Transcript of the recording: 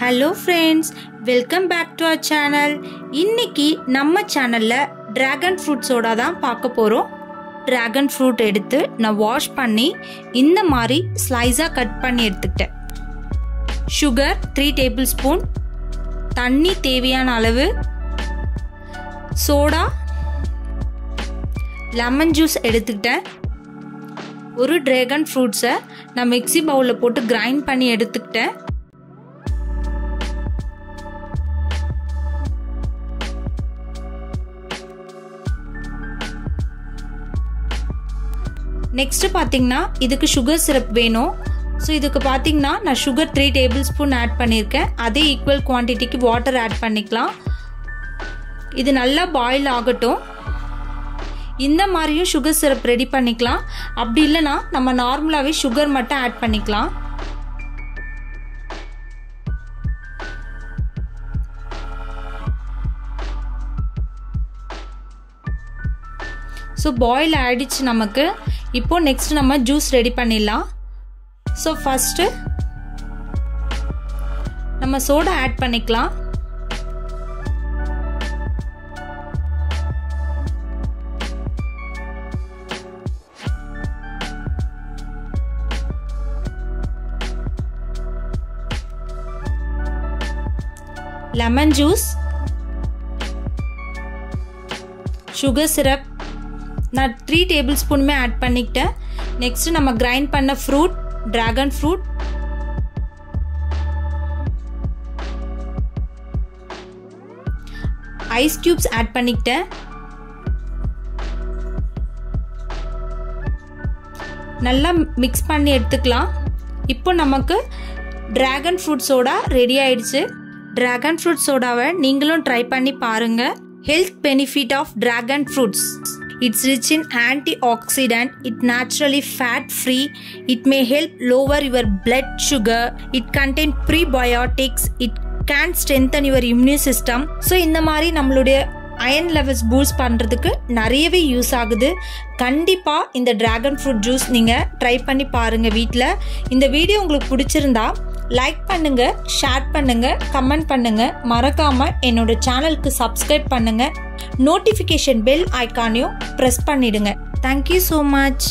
Hello friends welcome back to our channel இன்னைக்கு நம்ம சேனலில் ட்ராகன் ஃப்ரூட் சோடா தான் பார்க்க போகிறோம் ட்ராகன் ஃப்ரூட் எடுத்து நான் வாஷ் பண்ணி இந்த மாதிரி ஸ்லைஸாக கட் பண்ணி எடுத்துக்கிட்டேன். சுகர் த்ரீ டேபிள் ஸ்பூன் தண்ணி தேவையான அளவு. சோடா லெமன் ஜூஸ் எடுத்துக்கிட்டேன். ஒரு ட்ராகன் ஃப்ரூட்ஸை நான் மிக்ஸி பவுலில் போட்டு கிரைண்ட் பண்ணி எடுத்துக்கிட்டேன். நெக்ஸ்ட்டு பார்த்தீங்கன்னா இதுக்கு சுகர் சிரப் வேணும். ஸோ இதுக்கு பார்த்தீங்கன்னா நான் sugar three table spoon add பண்ணியிருக்கேன் அதே ஈக்குவல் குவான்டிட்டிக்கு வாட்டர் ஆட் பண்ணிக்கலாம். இது நல்லா பாயில் ஆகட்டும். இந்த மாதிரியும் சுகர் சிரப் ரெடி பண்ணிக்கலாம். அப்படி இல்லைன்னா நம்ம நார்மலாகவே சுகர் மட்டும் ஆட் பண்ணிக்கலாம். ஸோ பாயில் ஆகிடுச்சு நமக்கு. இப்போது நெக்ஸ்ட் நம்ம ஜூஸ் ரெடி பண்ணிடலாம். ஸோ ஃபஸ்ட்டு நம்ம சோடா ஆட் பண்ணிக்கலாம். லெமன் ஜூஸ் சுகர் சிரப் நான் த்ரீ டேபிள் ஸ்பூனுமே ஆட் பண்ணிக்கிட்டேன். நெக்ஸ்ட்டு நம்ம கிரைண்ட் பண்ண fruit dragon fruit ice cubes add பண்ணிக்கிட்டேன். நல்லா மிக்ஸ் பண்ணி எடுத்துக்கலாம். இப்போ நமக்கு ட்ராகன் ஃப்ரூட் சோடா ரெடி ஆயிடுச்சு. ட்ராகன் ஃப்ரூட் சோடாவை நீங்களும் ட்ரை பண்ணி பாருங்கள் health benefit of dragon fruits it's It's rich in antioxidant, it naturally fat free, it may help lower your blood sugar, it contains prebiotics, it can strengthen your immune system so இந்த மாதிரி நம்மளுடைய iron levels boost பண்ணுறதுக்கு நிறையவே use ஆகுது கண்டிப்பாக இந்த dragon fruit juice நீங்கள் try பண்ணி பாருங்கள் வீட்டில் இந்த வீடியோ உங்களுக்கு பிடிச்சிருந்தா லைக் பண்ணுங்க ஷேர் பண்ணுங்க கமெண்ட் பண்ணுங்க. மறக்காம என்னோட சேனலுக்கு சப்ஸ்கிரைப் பண்ணுங்க. நோட்டிஃபிகேஷன் பெல் ஐக்கானையும் ப்ரெஸ் பண்ணிடுங்க. Thank you so much